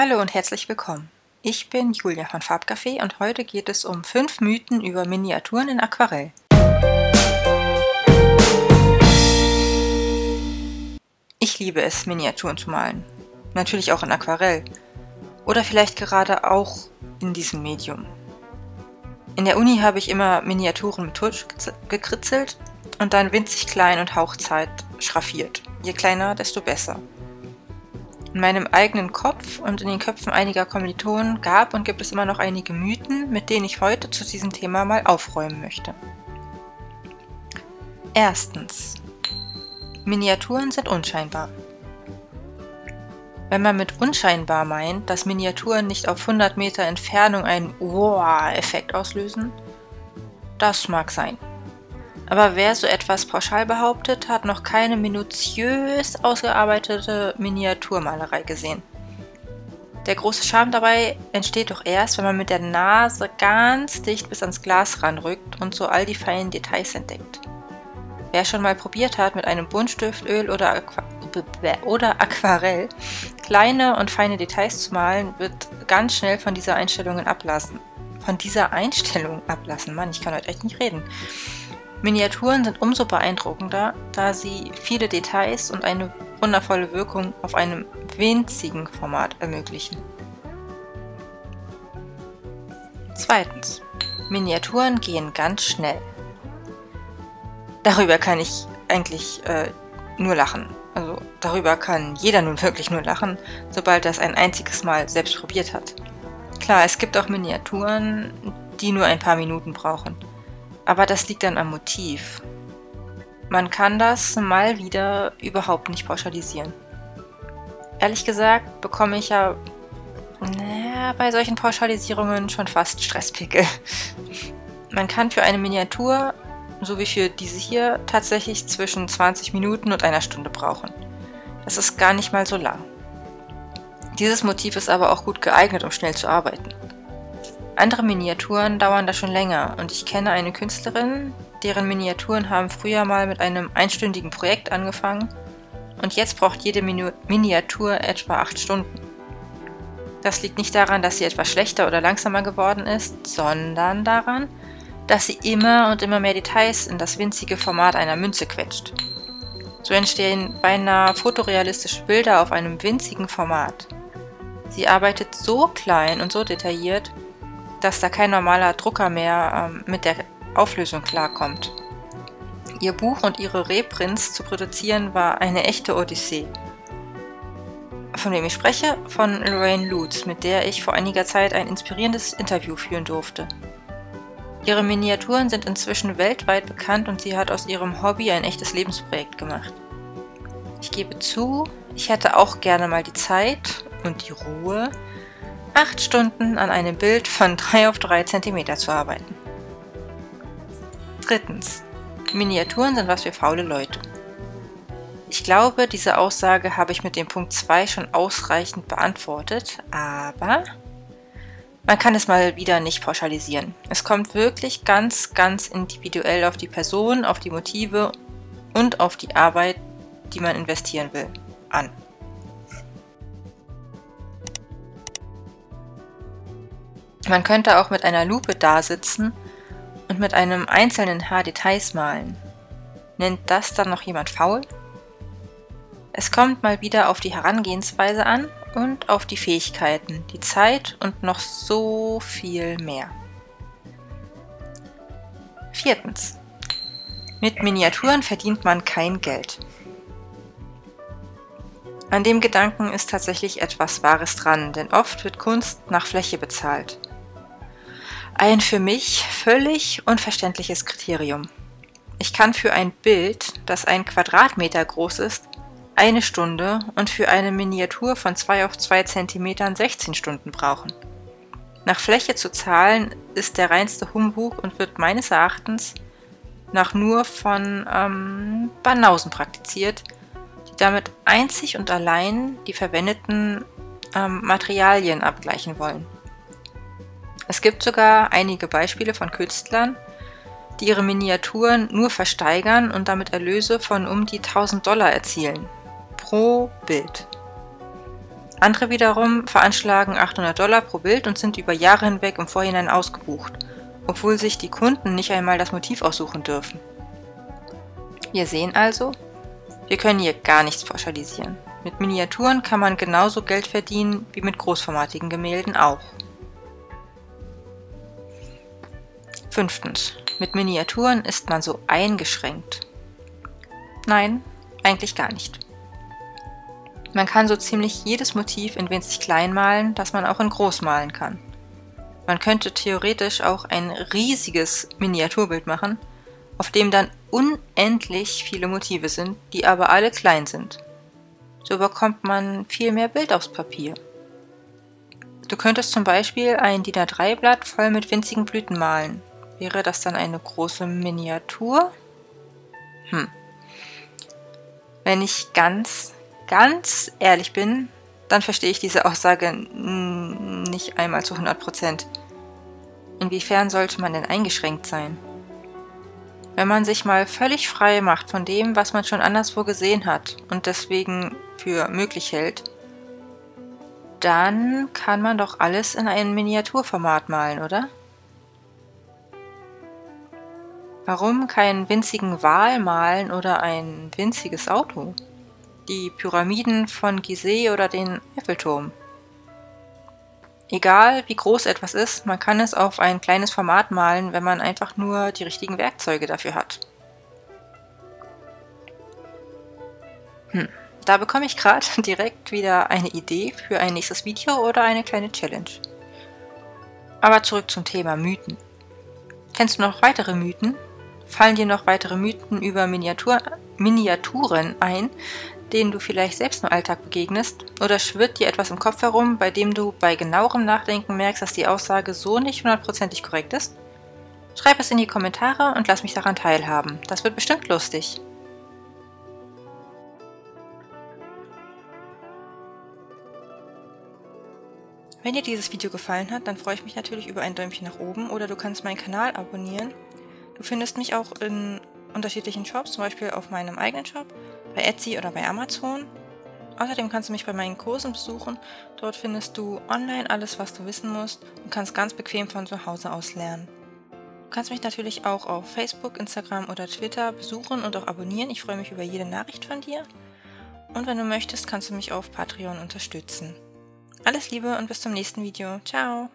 Hallo und herzlich willkommen. Ich bin Julia von Farbcafé und heute geht es um fünf Mythen über Miniaturen in Aquarell. Ich liebe es, Miniaturen zu malen. Natürlich auch in Aquarell. Oder vielleicht gerade auch in diesem Medium. In der Uni habe ich immer Miniaturen mit Tusch gekritzelt und dann winzig klein und hauchzeit schraffiert. Je kleiner, desto besser. In meinem eigenen Kopf und in den Köpfen einiger Kommilitonen gab und gibt es immer noch einige Mythen, mit denen ich heute zu diesem Thema mal aufräumen möchte. Erstens. Miniaturen sind unscheinbar. Wenn man mit unscheinbar meint, dass Miniaturen nicht auf 100 Meter Entfernung einen Wow-Effekt auslösen, das mag sein. Aber wer so etwas pauschal behauptet, hat noch keine minutiös ausgearbeitete Miniaturmalerei gesehen. Der große Charme dabei entsteht doch erst, wenn man mit der Nase ganz dicht bis ans Glas ranrückt und so all die feinen Details entdeckt. Wer schon mal probiert hat, mit einem Buntstiftöl oder, Aqu oder Aquarell kleine und feine Details zu malen, wird ganz schnell von dieser Einstellung ablassen. Von dieser Einstellung ablassen, Mann, ich kann heute echt nicht reden. Miniaturen sind umso beeindruckender, da sie viele Details und eine wundervolle Wirkung auf einem winzigen Format ermöglichen. Zweitens. Miniaturen gehen ganz schnell. Darüber kann ich eigentlich äh, nur lachen. Also darüber kann jeder nun wirklich nur lachen, sobald er es ein einziges Mal selbst probiert hat. Klar, es gibt auch Miniaturen, die nur ein paar Minuten brauchen. Aber das liegt dann am Motiv. Man kann das mal wieder überhaupt nicht pauschalisieren. Ehrlich gesagt bekomme ich ja naja, bei solchen Pauschalisierungen schon fast Stresspickel. Man kann für eine Miniatur, so wie für diese hier, tatsächlich zwischen 20 Minuten und einer Stunde brauchen. Das ist gar nicht mal so lang. Dieses Motiv ist aber auch gut geeignet, um schnell zu arbeiten. Andere Miniaturen dauern da schon länger und ich kenne eine Künstlerin, deren Miniaturen haben früher mal mit einem einstündigen Projekt angefangen und jetzt braucht jede Minu Miniatur etwa acht Stunden. Das liegt nicht daran, dass sie etwas schlechter oder langsamer geworden ist, sondern daran, dass sie immer und immer mehr Details in das winzige Format einer Münze quetscht. So entstehen beinahe fotorealistische Bilder auf einem winzigen Format. Sie arbeitet so klein und so detailliert, dass da kein normaler Drucker mehr ähm, mit der Auflösung klarkommt. Ihr Buch und ihre Reprints zu produzieren war eine echte Odyssee. Von wem ich spreche? Von Lorraine Lutz, mit der ich vor einiger Zeit ein inspirierendes Interview führen durfte. Ihre Miniaturen sind inzwischen weltweit bekannt und sie hat aus ihrem Hobby ein echtes Lebensprojekt gemacht. Ich gebe zu, ich hätte auch gerne mal die Zeit und die Ruhe, acht Stunden an einem Bild von 3 auf 3 cm zu arbeiten. Drittens. Miniaturen sind was für faule Leute. Ich glaube, diese Aussage habe ich mit dem Punkt 2 schon ausreichend beantwortet, aber man kann es mal wieder nicht pauschalisieren. Es kommt wirklich ganz, ganz individuell auf die Person, auf die Motive und auf die Arbeit, die man investieren will, an. Man könnte auch mit einer Lupe dasitzen und mit einem einzelnen Haar Details malen. Nennt das dann noch jemand faul? Es kommt mal wieder auf die Herangehensweise an und auf die Fähigkeiten, die Zeit und noch so viel mehr. Viertens. Mit Miniaturen verdient man kein Geld. An dem Gedanken ist tatsächlich etwas Wahres dran, denn oft wird Kunst nach Fläche bezahlt. Ein für mich völlig unverständliches Kriterium. Ich kann für ein Bild, das ein Quadratmeter groß ist, eine Stunde und für eine Miniatur von 2 auf 2 cm 16 Stunden brauchen. Nach Fläche zu zahlen ist der reinste Humbug und wird meines Erachtens nach nur von ähm, Banausen praktiziert, die damit einzig und allein die verwendeten ähm, Materialien abgleichen wollen. Es gibt sogar einige Beispiele von Künstlern, die ihre Miniaturen nur versteigern und damit Erlöse von um die 1000 Dollar erzielen. Pro Bild. Andere wiederum veranschlagen 800 Dollar pro Bild und sind über Jahre hinweg im Vorhinein ausgebucht, obwohl sich die Kunden nicht einmal das Motiv aussuchen dürfen. Wir sehen also, wir können hier gar nichts pauschalisieren. Mit Miniaturen kann man genauso Geld verdienen wie mit großformatigen Gemälden auch. Fünftens. Mit Miniaturen ist man so eingeschränkt. Nein, eigentlich gar nicht. Man kann so ziemlich jedes Motiv in winzig klein malen, das man auch in groß malen kann. Man könnte theoretisch auch ein riesiges Miniaturbild machen, auf dem dann unendlich viele Motive sind, die aber alle klein sind. So bekommt man viel mehr Bild aufs Papier. Du könntest zum Beispiel ein DIN A3-Blatt voll mit winzigen Blüten malen. Wäre das dann eine große Miniatur? Hm. Wenn ich ganz, ganz ehrlich bin, dann verstehe ich diese Aussage nicht einmal zu 100 Prozent. Inwiefern sollte man denn eingeschränkt sein? Wenn man sich mal völlig frei macht von dem, was man schon anderswo gesehen hat und deswegen für möglich hält, dann kann man doch alles in ein Miniaturformat malen, oder? Warum keinen winzigen Wal malen oder ein winziges Auto? Die Pyramiden von Gizeh oder den Eiffelturm? Egal wie groß etwas ist, man kann es auf ein kleines Format malen, wenn man einfach nur die richtigen Werkzeuge dafür hat. Hm, da bekomme ich gerade direkt wieder eine Idee für ein nächstes Video oder eine kleine Challenge. Aber zurück zum Thema Mythen. Kennst du noch weitere Mythen, Fallen dir noch weitere Mythen über Miniatur Miniaturen ein, denen du vielleicht selbst im Alltag begegnest? Oder schwirrt dir etwas im Kopf herum, bei dem du bei genauerem Nachdenken merkst, dass die Aussage so nicht hundertprozentig korrekt ist? Schreib es in die Kommentare und lass mich daran teilhaben. Das wird bestimmt lustig. Wenn dir dieses Video gefallen hat, dann freue ich mich natürlich über ein Däumchen nach oben oder du kannst meinen Kanal abonnieren Du findest mich auch in unterschiedlichen Shops, zum Beispiel auf meinem eigenen Shop, bei Etsy oder bei Amazon. Außerdem kannst du mich bei meinen Kursen besuchen. Dort findest du online alles, was du wissen musst und kannst ganz bequem von zu Hause aus lernen. Du kannst mich natürlich auch auf Facebook, Instagram oder Twitter besuchen und auch abonnieren. Ich freue mich über jede Nachricht von dir. Und wenn du möchtest, kannst du mich auf Patreon unterstützen. Alles Liebe und bis zum nächsten Video. Ciao!